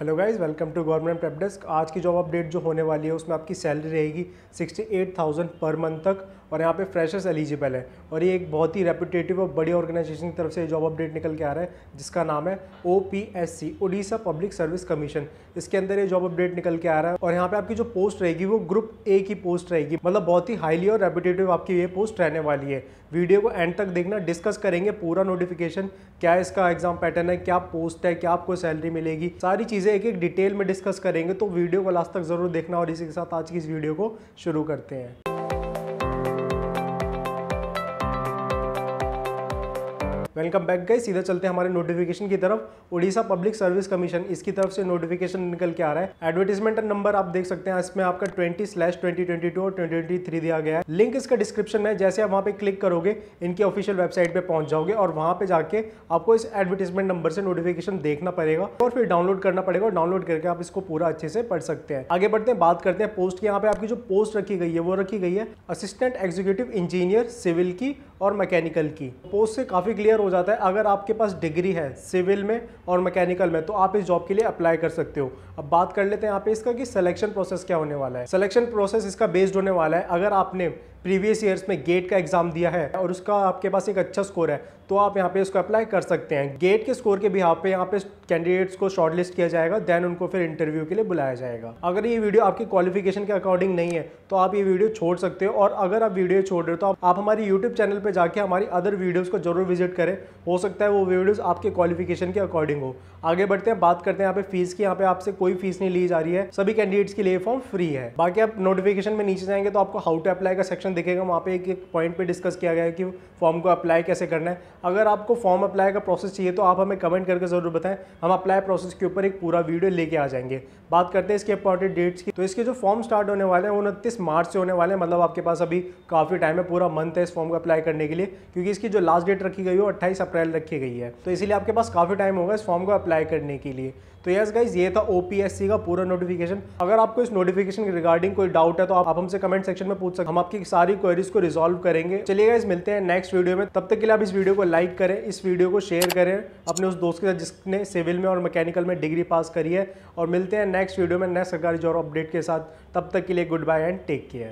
Hello guys welcome to government prep desk आज की job update जो होने वाली है उसमें आपकी सैलरी रहेगी 68,000 पर मंथ तक और यहाँ पे फ्रेशर्स एलिजिबल है। और ये एक बहुत ही रेपुटेटिव और बड़ी ऑर्गेनाइजेशन की तरफ़ से जॉब अपडेट निकल के आ रहा है जिसका नाम है O P S C Odisha public service commission इसके अंदर ये जॉब अपडेट निकल के आ रहा है और यहाँ पे आपकी जो पोस्ट रहेगी वो ग्रुप ए की पोस्ट रहेगी। मतलब बहुत ही हाईली और रेपुटेटिव आपकी ये पोस्ट रहने वाली है। वीडियो को एंड तक देखना डिस्कस करेंगे पूरा नोटिफिकेशन क्या इसका एग्ज़ाम पैटर्न है क्या पोस्ट है क्या आपको सैलरी मिलेगी सारी चीज़ें एक एक डिटेल में डिस्कस करेंगे तो वीडियो को लास्ट तक ज़रूर देखना और इसी के साथ आज की इस वीडियो को शुरू करते हैं। वेलकम बैक गए सीधा चलते हैं हमारे नोटिफिकेशन की तरफ़। उड़ीसा पब्लिक सर्विस कमीशन इसकी तरफ़ से नोटिफिकेशन निकल के आ रहा है। एडवर्टीजमेंट नंबर आप देख सकते हैं, इसमें आपका twenty slash twenty twenty two और ट्वेंटी ट्वेंटी थ्री दिया गया है। लिंक इसका डिस्क्रिप्शन में जैसे आप वहाँ पे क्लिक करोगे, इनकी ऑफिशियल वेबसाइट पे पहुँच जाओगे और वहाँ पे जाके आपको इस एडवर्टीजमेंट नंबर से नोटिफिकेशन देखना पड़ेगा और फिर डाउनलोड करना पड़ेगा और डाउनलोड करके आप इसको पूरा अच्छे से पढ़ सकते हैं। आगे बढ़ते हैं, बात करते हैं पोस्ट की। यहाँ पे आपकी जो पोस्ट रखी गई है, वो रखी गई है असिस्टेंट एग्जीक्यूटिव इंजीनियर सिविल की और मैकेनिकल की। पोस्ट से काफ़ी क्लियर हो जाता है अगर आपके पास डिग्री है सिविल में और मैकेनिकल में तो आप इस जॉब के लिए अप्लाई कर सकते हो। अब बात कर लेते हैं यहाँ पे इसका कि सिलेक्शन प्रोसेस क्या होने वाला है। सिलेक्शन प्रोसेस इसका बेस्ड होने वाला है। अगर आपने प्रीवियस ईयर्स में गेट का एग्ज़ाम दिया है और उसका आपके पास एक अच्छा स्कोर है तो आप यहाँ पे इसको अप्लाई कर सकते हैं। गेट के स्कोर के बिहार पे यहाँ पे कैंडिडेट्स को शॉर्टलिस्ट किया जाएगा देन उनको फिर इंटरव्यू के लिए बुलाया जाएगा। अगर ये वीडियो आपकी क्वालिफिकेशन के अकॉर्डिंग नहीं है तो आप ये वीडियो छोड़ सकते हो और अगर आप वीडियो छोड़ रहे हो तो आप हमारी यूट्यूब चैनल पर जाके हमारी अदर वीडियोज़ को ज़रूर विज़िट करें। हो सकता है वो वीडियोज़ आपके क्वालिफिकेशन के अकॉर्डिंग हो। आगे बढ़ते हैं, बात करते हैं यहाँ पे फ़ीस की। यहाँ पे आपसे कोई फ़ीस नहीं ली जा रही है। सभी कैंडिडेट्स के लिए फॉर्म फ्री है। बाकी आप नोटिफिकेशन में नीचे जाएँगे तो आपको हाउ टू अप्लाई का सेक्शन दिखेगा। वहाँ पे एक एक पॉइंट पे डिस्कस किया गया है कि फॉर्म को अप्लाई कैसे करना है। अगर आपको फॉर्म अप्लाई का प्रोसेस चाहिए तो आप हमें कमेंट करके ज़रूर बताएँ। हम अप्लाई प्रोसेस के ऊपर एक पूरा वीडियो लेके आ जाएँगे। बात करते हैं इसके इंपॉर्टेंट डेट्स की। तो इसके जो फॉर्म स्टार्ट होने वाले हैं उनतीस मार्च से होने वाले हैं। मतलब आपके पास अभी काफ़ी टाइम है, पूरा मंथ है इस फॉर्म को अप्लाई करने के लिए, क्योंकि इसकी जो लास्ट डेट रखी गई है अट्ठाईस अप्रैल रखी गई है। तो इसीलिए आपके पास काफ़ी टाइम होगा इस फॉर्म को अप्लाई करने के लिए। तो यस गाइज़ ये था ओपीएससी का पूरा नोटिफिकेशन अगर आपको इस नोटिफिकेशन के रिगार्डिंग कोई डाउट है तो आप हमसे कमेंट सेक्शन में पूछ सकते हम आपकी सारी क्वेरीज को रिजॉल्व करेंगे। चलिए गाइज़ मिलते हैं नेक्स्ट वीडियो में। तब तक के लिए आप इस वीडियो को लाइक करें, इस वीडियो को शेयर करें, अपने उस दोस्त के साथ जिसने सिविल में और मैकेनिकल में डिग्री पास करी है। और मिलते हैं नेक्स्ट वीडियो में नेक्स्ट सरकारी जॉब अपडेट के साथ। तब तक के लिए good bye and take care